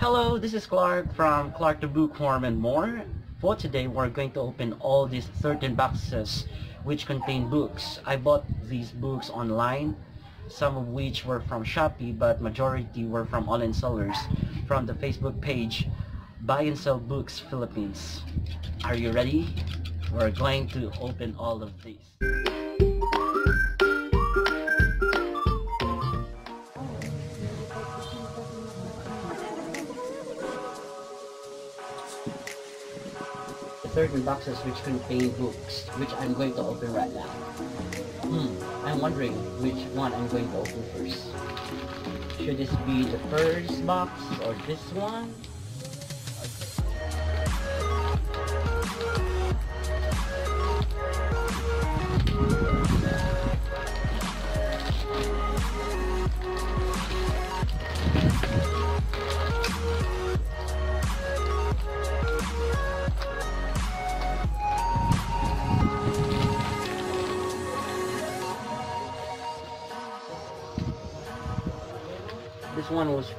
Hello, this is Clark from Clark the Bookworm and more. For today, we're going to open all these 13 boxes which contain books. I bought these books online, some of which were from Shopee, but majority were from online sellers from the Facebook page Buy and Sell Books Philippines. Are you ready? We're going to open all of these. 13 boxes which contain books, which I'm going to open right now. Hmm, I'm wondering which one I'm going to open first. Should this be the first box or this one?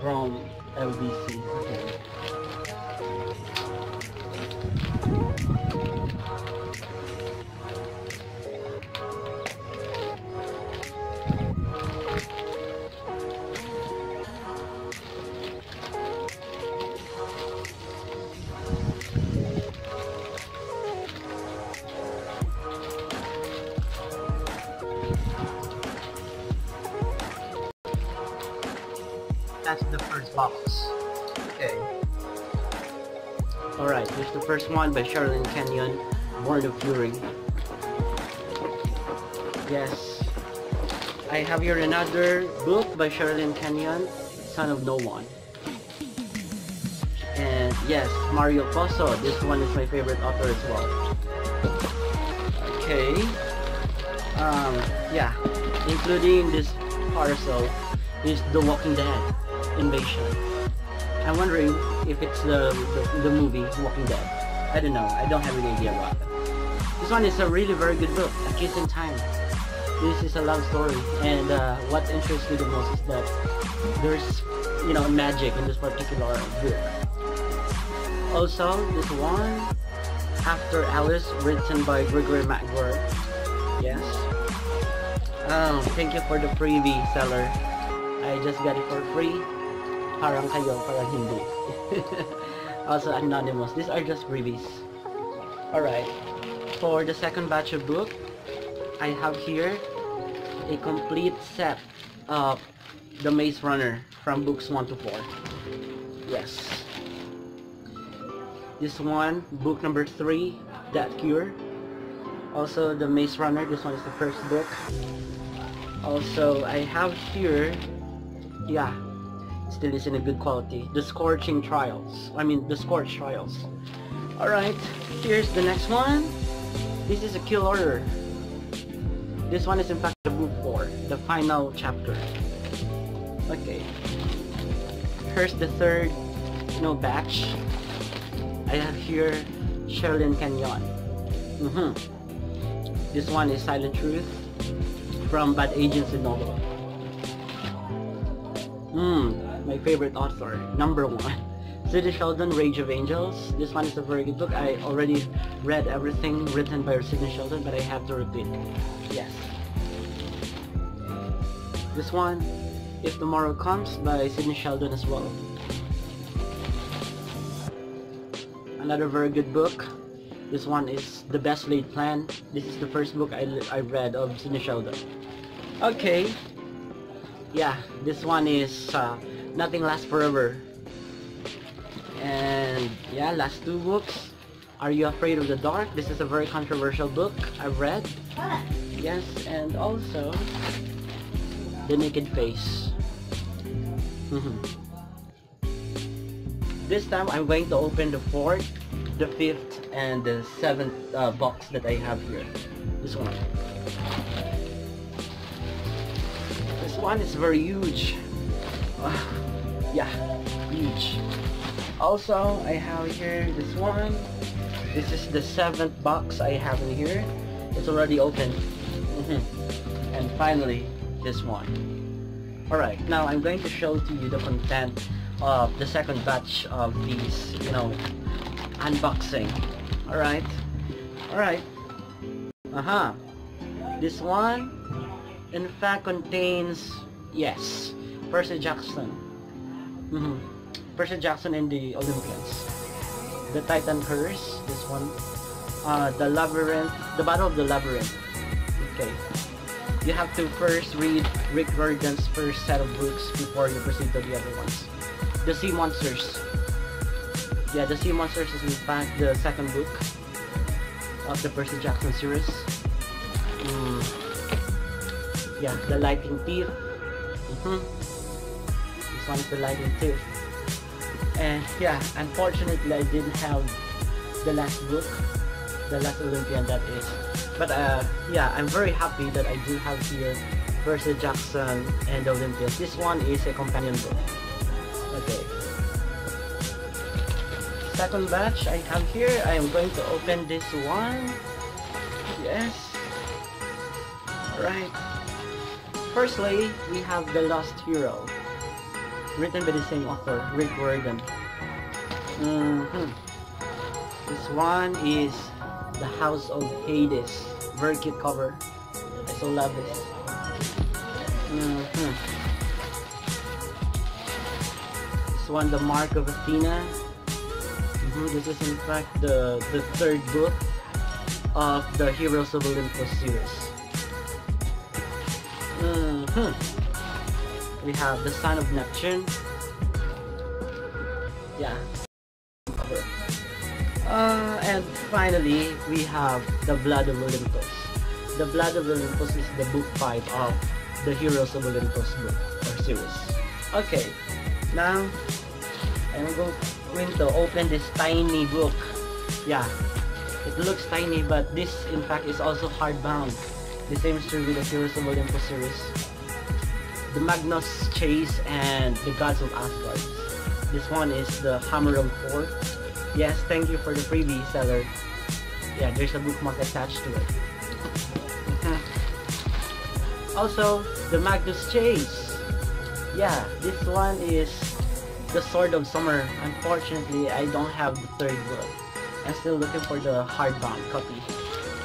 From LBC. Box. Okay. Alright, here's the first one by Sherilyn Kenyon, Born of Fury. Yes. I have here another book by Sherilyn Kenyon, Son of No One. And yes, Mario Puzo. This one is my favorite author as well. Okay. Um, yeah. Including this parcel is The Walking Dead Invasion. I'm wondering if it's the, the, the movie Walking Dead. I don't know. I don't have any idea about it. This one is a really very good book. A Kiss in Time. This is a love story, and uh, what interests me the most is that there's, you know, magic in this particular book. Also, this one, After Alice, written by Gregory Maguire. Yes. Oh, thank you for the freebie seller. I just got it for free. Parang kayo, parang hindi. also anonymous. These are just freebies. Alright. For the second batch of book, I have here a complete set of The Maze Runner from books 1 to 4. Yes. This one, book number 3, That Cure. Also, The Maze Runner, this one is the first book. Also, I have here, yeah, still is in a good quality, The Scorching Trials. I mean, The Scorch Trials. Alright, here's the next one. This is a kill order. This one is in fact the book 4, the final chapter. Okay. Here's the third, know, batch. I have here Sherilyn Kenyon. Mm-hmm. This one is Silent Truth from Bad Agency novel. Hmm, my favorite author, number one. Sidney Sheldon, Rage of Angels. This one is a very good book. I already read everything written by Sidney Sheldon, but I have to repeat. Yes. This one, If Tomorrow Comes by Sidney Sheldon as well. Another very good book. This one is The Best Laid Plan. This is the first book I, I read of Sidney Sheldon. Okay. Yeah, this one is uh, Nothing Lasts Forever. And yeah, last two books. Are You Afraid of the Dark? This is a very controversial book I've read. Yes, and also The Naked Face. Mhm. this time I'm going to open the fourth, the fifth, and the seventh uh, box that I have here. This one. This one is very huge. Ah, yeah, huge. Also, I have here this one. This is the seventh box I have in here. It's already open. Mhm. And finally, this one. Alright, now I'm going to show to you the content of the second batch of these, you know, unboxing. Alright? Alright. Uh-huh. This one, in fact, contains, yes, Percy Jackson. Mm -hmm. Percy Jackson and the Olympians. The Titan Curse, this one. Uh, the Labyrinth, the Battle of the Labyrinth. Okay. You have to first read Rick Riordan's first set of books before you proceed to the other ones. The Sea Monsters. Yeah, The Sea Monsters is in fact the second book of the Percy Jackson series. Mm. Yeah, The Lightning Thief. Mm -hmm. One is The Lightning Thief. And yeah, unfortunately I didn't have the last book, the last Olympian that is. But uh, yeah, I'm very happy that I do have here Percy Jackson and the Olympians. This one is a companion book. Okay. Second batch I have here, I am going to open this one. Yes. Alright. Firstly, we have The Lost Hero written by the same author, Rick Riordan. Mm -hmm. This one is The House of Hades. Very cute cover. I so love this. Mm -hmm. This one, The Mark of Athena. Mm -hmm. This is in fact the, the third book of the Heroes of Olympus series. Mm -hmm we have the Son of Neptune. Yeah. Uh, and finally, we have the Blood of Olympus. The Blood of Olympus is the book 5 of the Heroes of Olympus book or series. Okay, now I'm going to open this tiny book. Yeah, it looks tiny, but this in fact is also hardbound. The same true with the Heroes of Olympus series the Magnus Chase and the Gods of Asgard. This one is the Hammer of Thor. Yes, thank you for the freebie seller. Yeah, there's a bookmark attached to it. Also, the Magnus Chase. Yeah, this one is the Sword of Summer. Unfortunately, I don't have the third book. I'm still looking for the hardbound copy.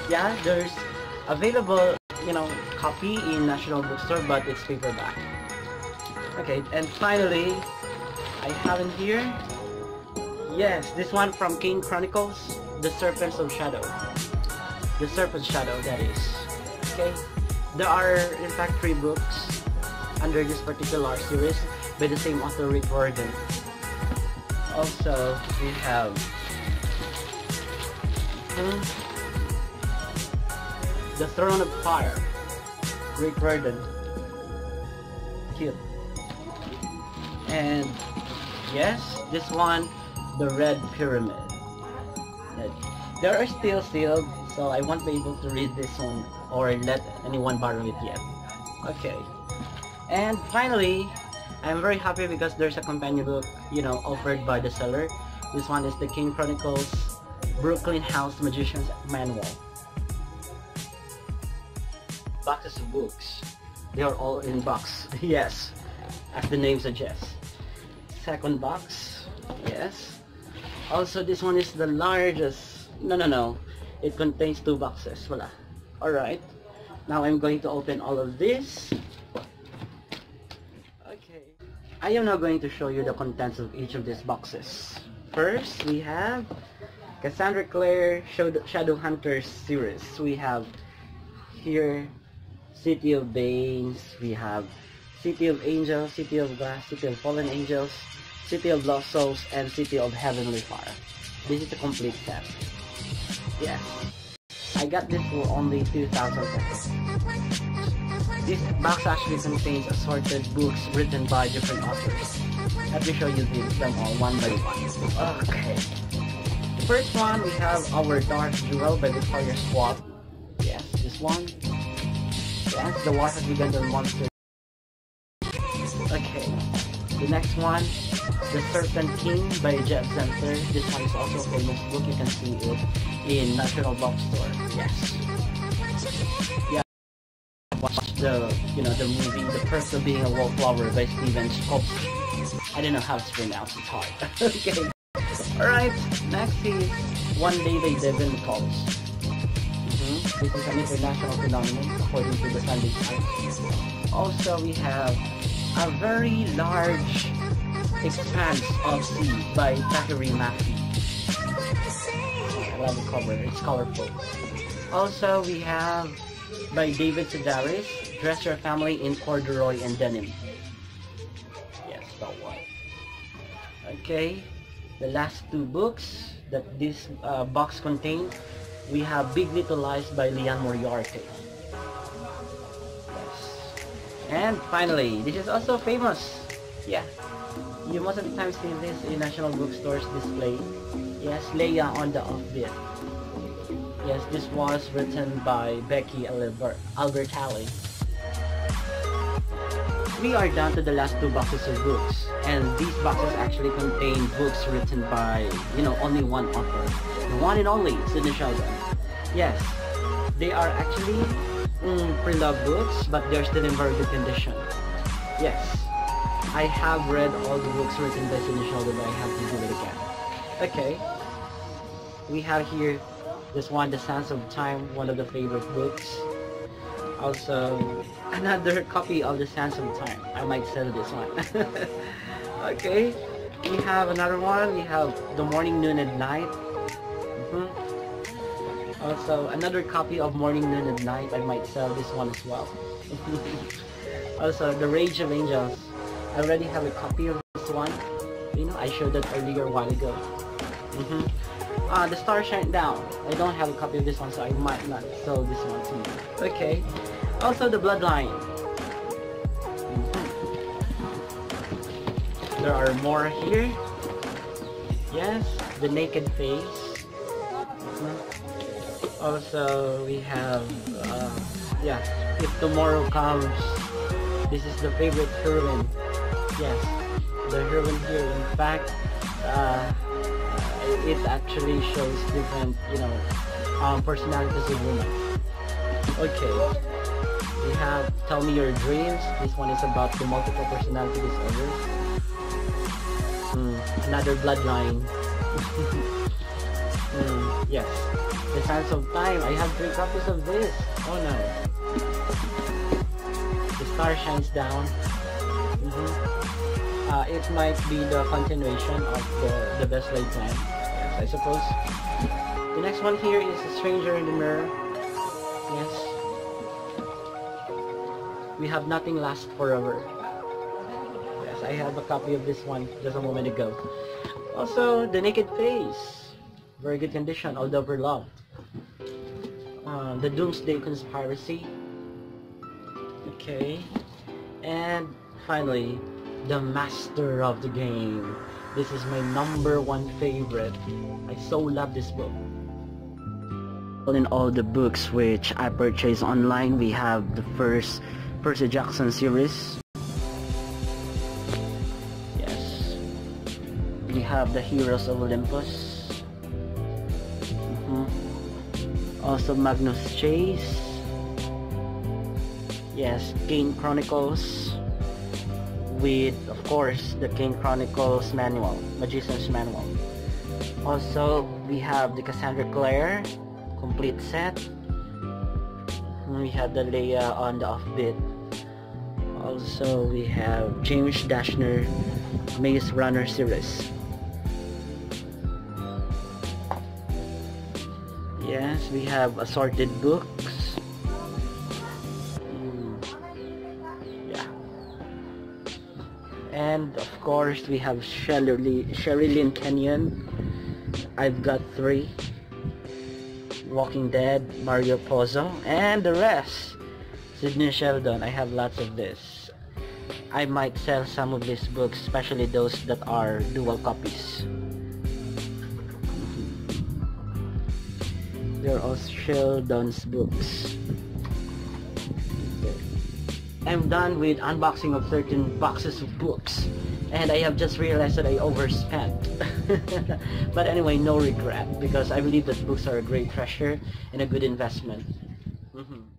Yeah, there's available you know, copy in National Bookstore, but it's paperback. Okay, and finally, I have in here, yes, this one from Kane Chronicles, The Serpents of Shadow. The Serpent's Shadow, that is. Okay, there are in fact three books under this particular series by the same author, Rick Riordan. Also, we have hmm, the Throne of Fire. Rick Riordan. Cute. And yes, this one, the Red Pyramid. They are still sealed, so I won't be able to read this one or let anyone borrow it yet. Okay. And finally, I'm very happy because there's a companion book, you know, offered by the seller. This one is the Kane Chronicles Brooklyn House Magician's Manual boxes of books. They are all in box. yes, as the name suggests. Second box. Yes. Also, this one is the largest. No, no, no. It contains two boxes. Voila. Alright. Now I'm going to open all of this. Okay. I am now going to show you the contents of each of these boxes. First, we have Cassandra Clare Shadowhunters series. We have here City of Bones, we have City of Angels, City of Glass, City of Fallen Angels, City of Lost Souls, and City of Heavenly Fire. This is a complete set. Yes. I got this for only 2,000 pesos. This box actually contains assorted books written by different authors. Let me show you them all one by one. Okay. The First one, we have Our Dark Jewel by Victoria Schwab. Yes, this one. Yes, the begun the monster. Okay. The next one, The Serpent King by Jeff Zentner. This one is also a famous book. You can see it in National Bookstore. Yes. Yeah. Watch the, you know, the movie The Perks of Being a Wallflower by Stephen Chbosky. I don't know how to pronounce it hard. okay. Alright, next is One Day They Live in Calls. This is an international phenomenon according to the Sunday Times. Also, we have a very large expanse of sea by Tahereh Mafi. I love the cover, it's colorful. Also, we have by David Sedaris, Dress Your Family in Corduroy and Denim. Yes, that one. Okay, the last two books that this uh, box contains, we have Big Little Lies by Liane Moriarty. Yes. And finally, this is also famous. Yeah. You most of the time see this in National Bookstores display. Yes, Leah on the Offbeat. Yes, this was written by Becky Albert Albertalli we are down to the last two boxes of books and these boxes actually contain books written by you know only one author the one and only Sidney Sheldon yes they are actually mm, pre-loved books but they're still in very good condition yes I have read all the books written by Sidney Sheldon but I have to do it again okay we have here this one The Sands of Time one of the favorite books also another copy of the Sands of Time. I might sell this one. okay, we have another one. We have The Morning, Noon, and Night. Also, another copy of Morning, Noon, and Night. I might sell this one as well. also, The Rage of Angels. I already have a copy of this one. You know, I showed that earlier a while ago. Mm -hmm. uh, the Star Shine Down. I don't have a copy of this one, so I might not sell this one to you. Okay. Also the bloodline. There are more here. Yes, the naked face. Also, we have, uh, yeah, if tomorrow comes, this is the favorite heroine. Yes, the heroine here. In fact, uh, it actually shows different, you know, um, personalities of women. Okay we have Tell Me Your Dreams. This one is about the multiple personality disorder. Mm, another bloodline. mm, yes. The Sands of Time. I have three copies of this. Oh no. The Star Shines Down. Mm -hmm. uh, it might be the continuation of the, the Best Laid Plan. Yes, I suppose. The next one here is A Stranger in the Mirror. Yes we have nothing lasts forever. Yes, I have a copy of this one just a moment ago. Also, The Naked Face. Very good condition, although beloved. Uh, the Doomsday Conspiracy. Okay. And finally, The Master of the Game. This is my number one favorite. I so love this book. In all the books which I purchased online, we have the first Percy Jackson series. Yes. We have the Heroes of Olympus. Also Magnus Chase. Yes, Kane Chronicles. With, of course, the Kane Chronicles manual, Magician's Manual. Also, we have the Cassandra Clare complete set. We have the Leah on the offbeat also we have James Dashner Maze Runner series yes we have assorted books. Yeah. And of course we have Sherilyn Kenyon. I've got three. Walking Dead, Mario Puzo, and the rest. Sidney Sheldon, I have lots of this. I might sell some of these books, especially those that are dual copies. They're all Sheldon's books. I'm done with unboxing of 13 boxes of books and I have just realized that I overspent. but anyway, no regret because I believe that books are a great treasure and a good investment. Mm -hmm.